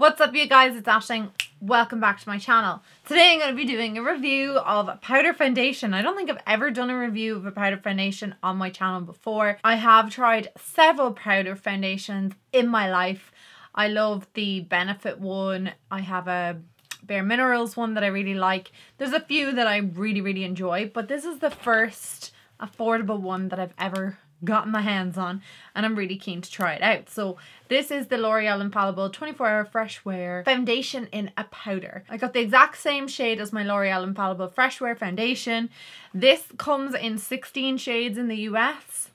What's up you guys, it's Ashling. Welcome back to my channel. Today I'm going to be doing a review of powder foundation. I don't think I've ever done a review of a powder foundation on my channel before. I have tried several powder foundations in my life. I love the Benefit one. I have a Bare Minerals one that I really like. There's a few that I really, really enjoy, but this is the first affordable one that I've ever gotten my hands on and I'm really keen to try it out. So this is the L'Oreal Infallible 24 Hour Fresh Wear Foundation in a powder. I got the exact same shade as my L'Oreal Infallible Fresh Wear Foundation. This comes in 16 shades in the US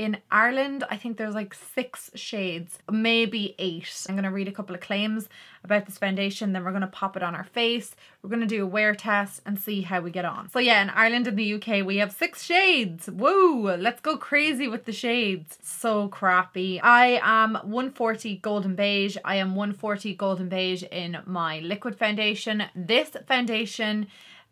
in Ireland, I think there's like six shades, maybe eight. I'm to read a couple of claims about this foundation, then we're to pop it on our face. We're to do a wear test and see how we get on. So yeah, in Ireland and the UK, we have six shades. Woo! Let's go crazy with the shades. So crappy. I am 140 Golden Beige. I am 140 Golden Beige in my liquid foundation. This foundation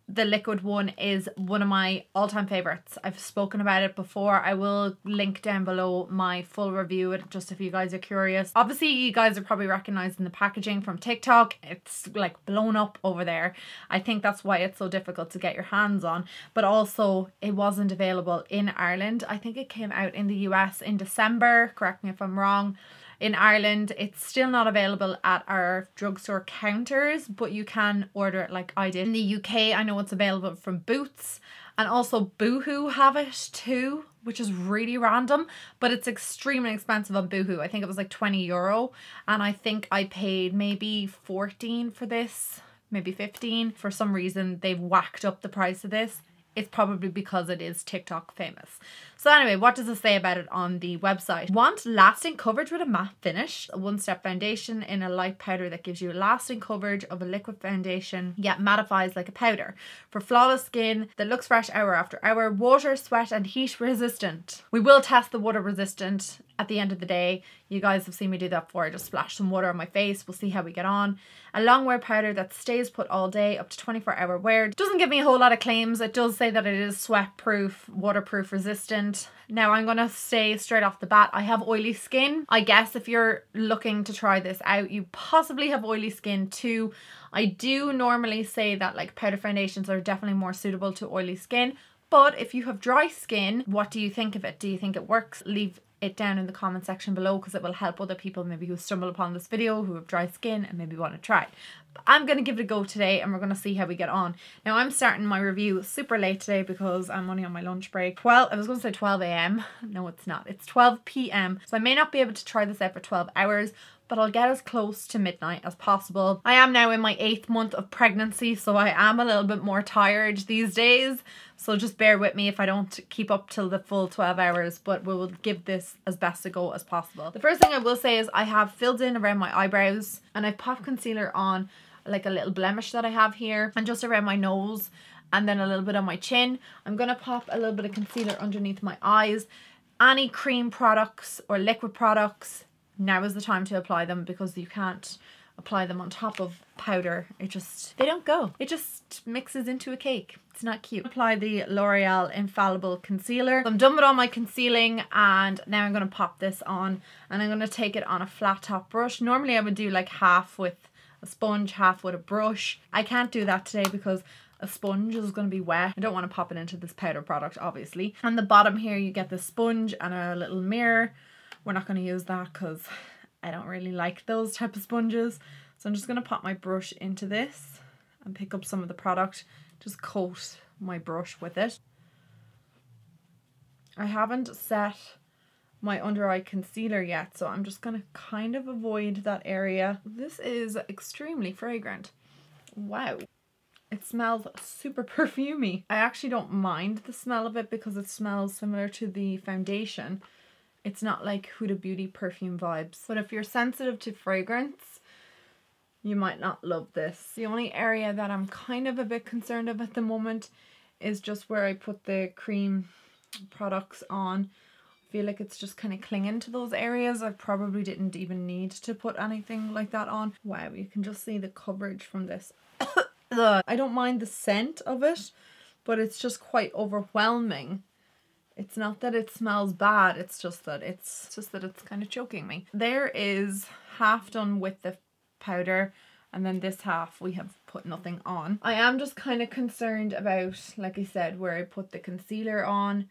the liquid one is one of my all-time favorites. I've spoken about it before. I will link down below my full review just if you guys are curious. Obviously you guys are probably recognizing the packaging from tiktok. It's like blown up over there. I think that's why it's so difficult to get your hands on. But also it wasn't available in ireland. I think it came out in the us in december. Correct me if i'm wrong in Ireland. It's still not available at our drugstore counters, but you can order it like I did. In the UK, I know it's available from Boots and also Boohoo have it too, which is really random, but it's extremely expensive on Boohoo. I think it was like 20 euro and I think I paid maybe 14 for this maybe 15 for some reason they've whacked up the price of this it's probably because it is TikTok famous. So anyway, what does it say about it on the website? Want lasting coverage with a matte finish? A one-step foundation in a light powder that gives you lasting coverage of a liquid foundation yet mattifies like a powder. For flawless skin that looks fresh hour after hour, water, sweat and heat resistant. We will test the water resistant at the end of the day. You guys have seen me do that before. I just splash some water on my face. We'll see how we get on. A long wear powder that stays put all day, up to 24 hour wear. Doesn't give me a whole lot of claims. It does say that it is sweat proof, waterproof resistant. Now I'm to say straight off the bat, I have oily skin. I guess if you're looking to try this out, you possibly have oily skin too. I do normally say that like powder foundations are definitely more suitable to oily skin. But if you have dry skin, what do you think of it? Do you think it works? Leave it down in the comment section below because it will help other people maybe who stumble upon this video who have dry skin and maybe want to try. But I'm going to give it a go today and we're going to see how we get on. Now I'm starting my review super late today because I'm only on my lunch break. Well, I was going to say 12 a.m. No, it's not. It's 12 p.m. So I may not be able to try this out for 12 hours but I'll get as close to midnight as possible. I am now in my eighth month of pregnancy, so I am a little bit more tired these days. So just bear with me if I don't keep up till the full 12 hours, but we will give this as best a go as possible. The first thing I will say is I have filled in around my eyebrows and I've popped concealer on like a little blemish that I have here and just around my nose and then a little bit on my chin. I'm going to pop a little bit of concealer underneath my eyes. Any cream products or liquid products now is the time to apply them because you can't apply them on top of powder. It just, they don't go. It just mixes into a cake. It's not cute. Apply the L'Oreal Infallible Concealer. I'm done with all my concealing and now I'm going to pop this on and I'm going to take it on a flat top brush. Normally I would do like half with a sponge, half with a brush. I can't do that today because a sponge is going to be wet. I don't want to pop it into this powder product obviously. On the bottom here you get the sponge and a little mirror we're not going to use that because I don't really like those type of sponges. So I'm just going to pop my brush into this and pick up some of the product. Just coat my brush with it. I haven't set my under eye concealer yet, so I'm just going to kind of avoid that area. This is extremely fragrant. Wow. It smells super perfumey. I actually don't mind the smell of it because it smells similar to the foundation. It's not like Huda Beauty perfume vibes. But if you're sensitive to fragrance, you might not love this. The only area that I'm kind of a bit concerned of at the moment is just where I put the cream products on. I feel like it's just kind of clinging to those areas. I probably didn't even need to put anything like that on. Wow, you can just see the coverage from this. I don't mind the scent of it, but it's just quite overwhelming. It's not that it smells bad, it's just that it's just that it's kind of choking me. There is half done with the powder and then this half we have put nothing on. I am just kind of concerned about, like I said, where I put the concealer on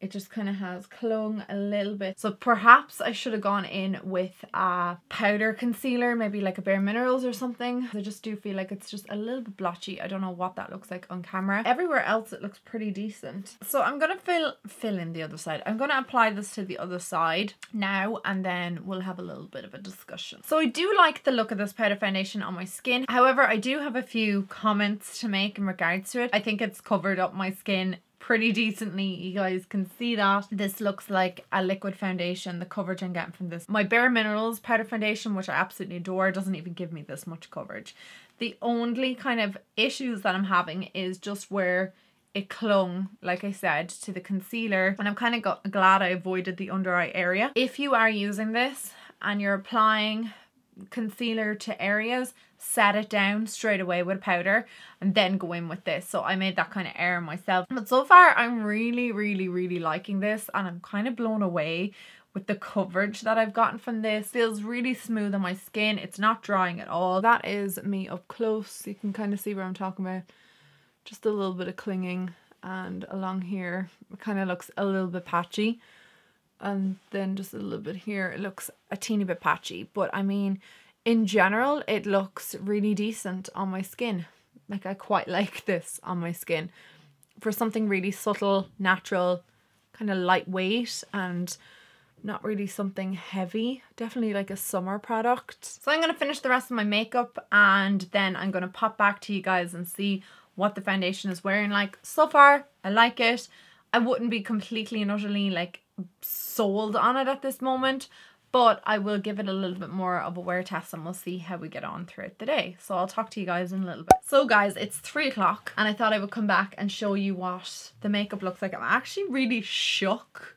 it just kind of has clung a little bit. So perhaps I should have gone in with a powder concealer, maybe like a Bare Minerals or something. I just do feel like it's just a little bit blotchy. I don't know what that looks like on camera. Everywhere else it looks pretty decent. So I'm going to fill, fill in the other side. I'm going to apply this to the other side now and then we'll have a little bit of a discussion. So I do like the look of this powder foundation on my skin. However, I do have a few comments to make in regards to it. I think it's covered up my skin pretty decently. You guys can see that. This looks like a liquid foundation, the coverage I'm getting from this. My Bare Minerals powder foundation, which I absolutely adore, doesn't even give me this much coverage. The only kind of issues that I'm having is just where it clung, like I said, to the concealer. And I'm kind of glad I avoided the under eye area. If you are using this and you're applying concealer to areas, set it down straight away with powder and then go in with this. So I made that kind of error myself. But so far I'm really, really, really liking this and I'm kind of blown away with the coverage that I've gotten from this. Feels really smooth on my skin. It's not drying at all. That is me up close. You can kind of see where I'm talking about. Just a little bit of clinging and along here it kind of looks a little bit patchy and then just a little bit here it looks a teeny bit patchy but I mean in general it looks really decent on my skin. Like I quite like this on my skin. For something really subtle natural kind of lightweight and not really something heavy definitely like a summer product. So I'm going to finish the rest of my makeup and then I'm going to pop back to you guys and see what the foundation is wearing like. So far I like it. I wouldn't be completely and utterly like sold on it at this moment but I will give it a little bit more of a wear test and we'll see how we get on throughout the day. So I'll talk to you guys in a little bit. So guys, it's three o'clock and I thought I would come back and show you what the makeup looks like. I'm actually really shook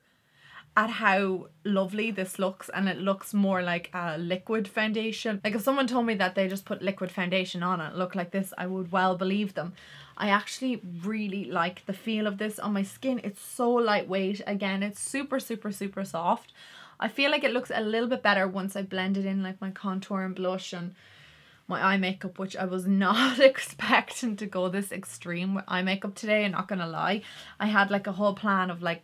at how lovely this looks and it looks more like a liquid foundation. Like if someone told me that they just put liquid foundation on and it looked like this, I would well believe them. I actually really like the feel of this on my skin. It's so lightweight. Again, it's super, super, super soft. I feel like it looks a little bit better once I blended in like my contour and blush and my eye makeup, which I was not expecting to go this extreme with eye makeup today, I'm not gonna lie. I had like a whole plan of like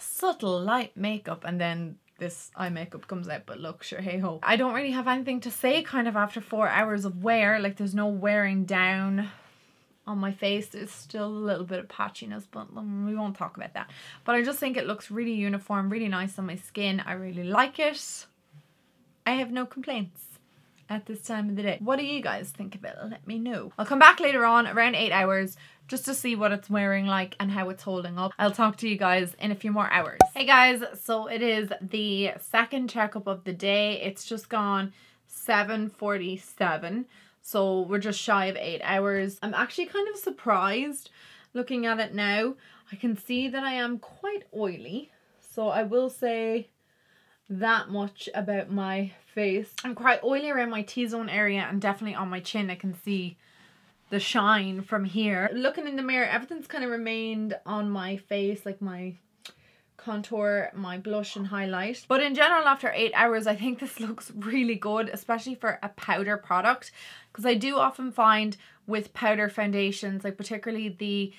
subtle light makeup and then this eye makeup comes out but look sure hey ho I don't really have anything to say kind of after four hours of wear like there's no wearing down on my face. There's still a little bit of patchiness, but we won't talk about that. But I just think it looks really uniform, really nice on my skin. I really like it. I have no complaints at this time of the day. What do you guys think of it? Let me know. I'll come back later on around 8 hours just to see what it's wearing like and how it's holding up. I'll talk to you guys in a few more hours. Hey guys, so it is the second checkup of the day. It's just gone 7.47. So we're just shy of eight hours. I'm actually kind of surprised looking at it now. I can see that I am quite oily. So I will say that much about my face. I'm quite oily around my T-zone area and definitely on my chin. I can see the shine from here. Looking in the mirror, everything's kind of remained on my face, like my contour, my blush and highlight. But in general, after eight hours, I think this looks really good, especially for a powder product. Because I do often find with powder foundations, like particularly the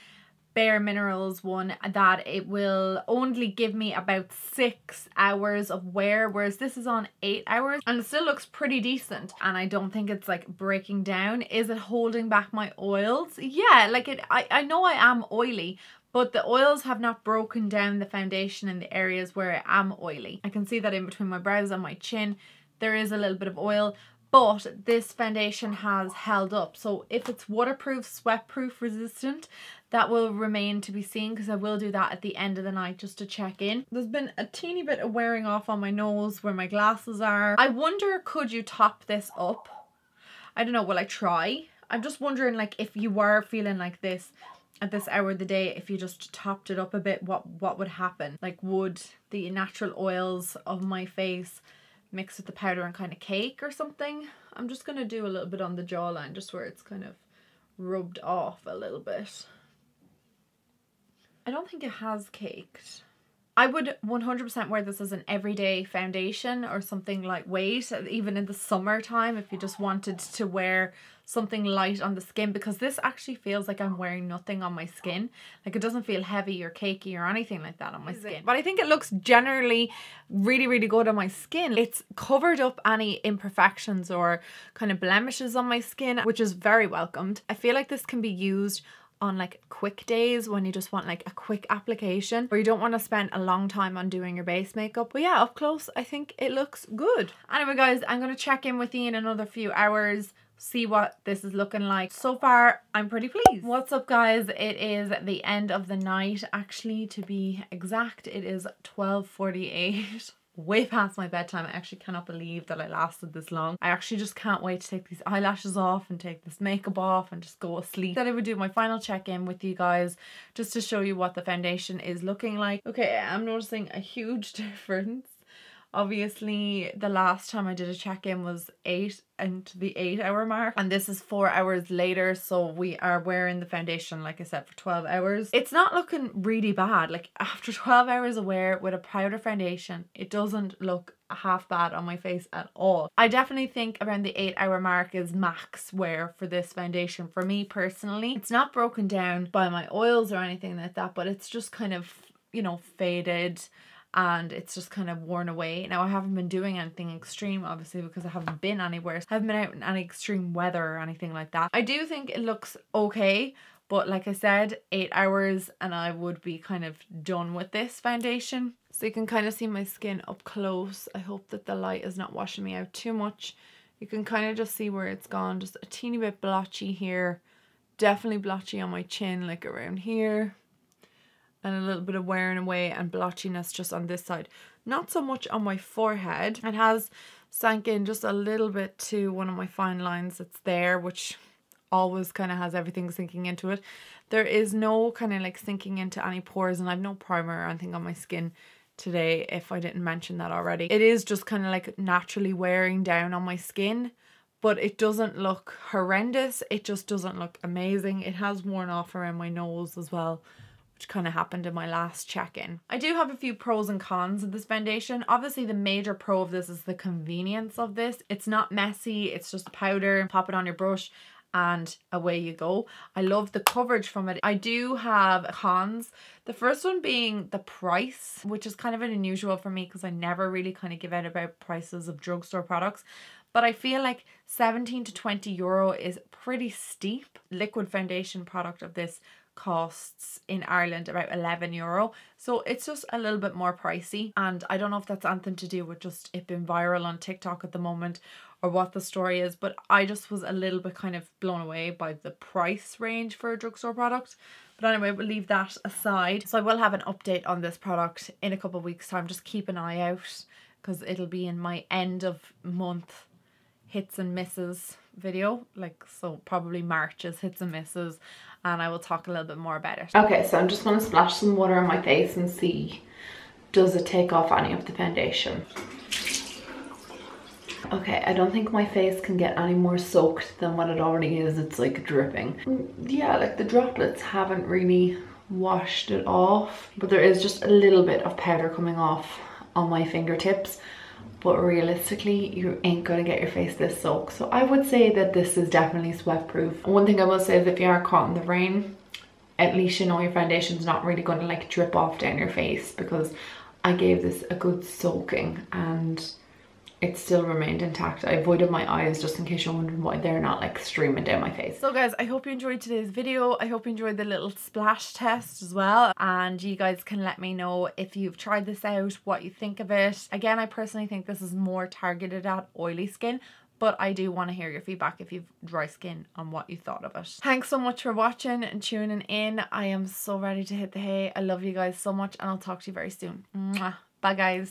Bare Minerals one that it will only give me about six hours of wear whereas this is on eight hours and it still looks pretty decent and I don't think it's like breaking down. Is it holding back my oils? Yeah like it I, I know I am oily but the oils have not broken down the foundation in the areas where I am oily. I can see that in between my brows and my chin there is a little bit of oil but this foundation has held up. So if it's waterproof sweat proof resistant that will remain to be seen because I will do that at the end of the night just to check in. There's been a teeny bit of wearing off on my nose where my glasses are. I wonder could you top this up? I don't know will I try? I'm just wondering like if you were feeling like this at this hour of the day if you just topped it up a bit what what would happen? Like would the natural oils of my face mix with the powder and kind of cake or something i'm just going to do a little bit on the jawline just where it's kind of rubbed off a little bit. I don't think it has caked I would 100% wear this as an everyday foundation or something lightweight, even in the summertime if you just wanted to wear something light on the skin because this actually feels like I'm wearing nothing on my skin. Like it doesn't feel heavy or cakey or anything like that on my skin. But I think it looks generally really, really good on my skin. It's covered up any imperfections or kind of blemishes on my skin, which is very welcomed. I feel like this can be used on like quick days when you just want like a quick application or you don't want to spend a long time on doing your base makeup. But yeah up close I think it looks good. Anyway guys I'm gonna check in with you in another few hours see what this is looking like. So far I'm pretty pleased. What's up guys? It is the end of the night actually to be exact. It is 12:48 way past my bedtime. I actually cannot believe that I lasted this long. I actually just can't wait to take these eyelashes off and take this makeup off and just go asleep. Then I would do my final check-in with you guys just to show you what the foundation is looking like. Okay, I'm noticing a huge difference obviously the last time I did a check-in was 8 and the 8 hour mark and this is 4 hours later so we are wearing the foundation like I said for 12 hours. It's not looking really bad like after 12 hours of wear with a powder foundation it doesn't look half bad on my face at all. I definitely think around the 8 hour mark is max wear for this foundation for me personally. It's not broken down by my oils or anything like that but it's just kind of you know faded and it's just kind of worn away. Now I haven't been doing anything extreme obviously because I haven't been anywhere. I haven't been out in any extreme weather or anything like that. I do think it looks okay but like I said, eight hours and I would be kind of done with this foundation. So you can kind of see my skin up close. I hope that the light is not washing me out too much. You can kind of just see where it's gone. Just a teeny bit blotchy here. Definitely blotchy on my chin, like around here and a little bit of wearing away and blotchiness just on this side. Not so much on my forehead. It has sank in just a little bit to one of my fine lines that's there, which always kind of has everything sinking into it. There is no kind of like sinking into any pores and I've no primer or anything on my skin today if I didn't mention that already. It is just kind of like naturally wearing down on my skin but it doesn't look horrendous. It just doesn't look amazing. It has worn off around my nose as well which kind of happened in my last check-in. I do have a few pros and cons of this foundation. Obviously the major pro of this is the convenience of this. It's not messy, it's just powder, pop it on your brush and away you go. I love the coverage from it. I do have cons. The first one being the price, which is kind of an unusual for me because I never really kind of give out about prices of drugstore products. But I feel like 17 to 20 euro is pretty steep. Liquid foundation product of this costs in Ireland about 11 euro. So it's just a little bit more pricey. And I don't know if that's anything to do with just it being viral on TikTok at the moment or what the story is, but I just was a little bit kind of blown away by the price range for a drugstore product. But anyway, we'll leave that aside. So I will have an update on this product in a couple of weeks time. Just keep an eye out because it'll be in my end of month hits and misses video like so probably March's hits and misses and I will talk a little bit more about it. Okay so I'm just going to splash some water on my face and see does it take off any of the foundation. Okay, I don't think my face can get any more soaked than what it already is. It's like dripping. Yeah, like the droplets haven't really washed it off, but there is just a little bit of powder coming off on my fingertips but realistically you ain't gonna get your face this soaked so i would say that this is definitely sweat proof one thing i will say is if you are caught in the rain at least you know your foundation's not really to like drip off down your face because i gave this a good soaking and it still remained intact. I avoided my eyes just in case you're wondering why they're not like streaming down my face. So guys, I hope you enjoyed today's video. I hope you enjoyed the little splash test as well. And you guys can let me know if you've tried this out, what you think of it. Again, I personally think this is more targeted at oily skin, but I do want to hear your feedback if you've dry skin on what you thought of it. Thanks so much for watching and tuning in. I am so ready to hit the hay. I love you guys so much and I'll talk to you very soon. Mwah. Bye guys.